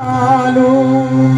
Hallelujah.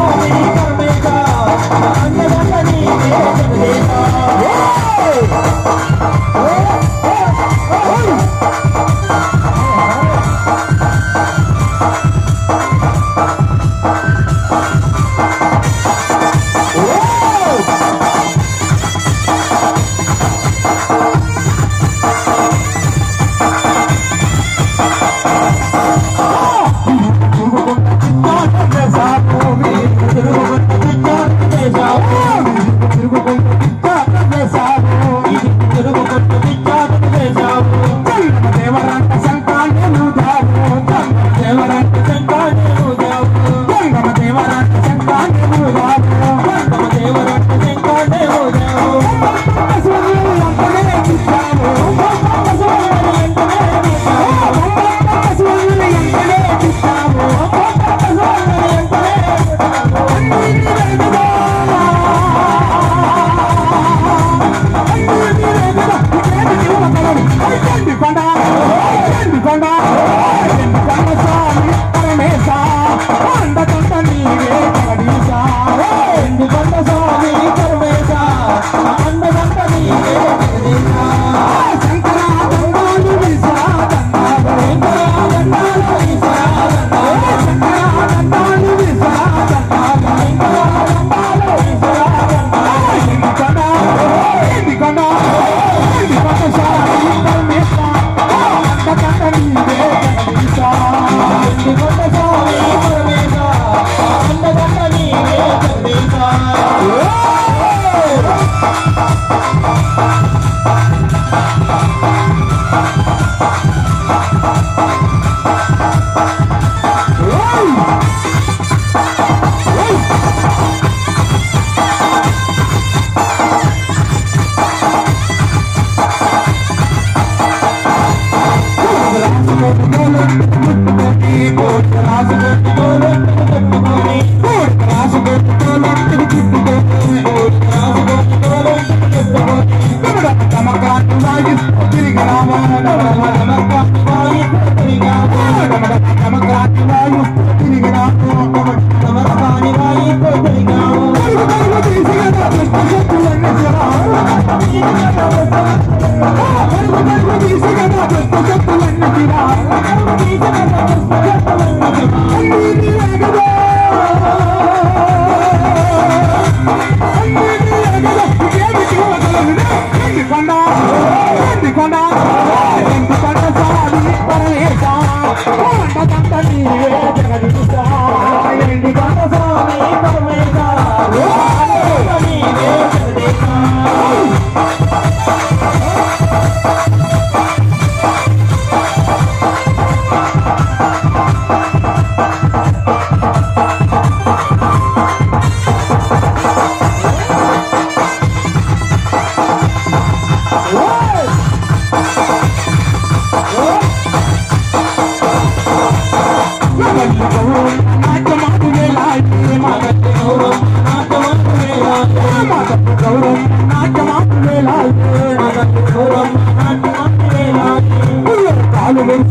no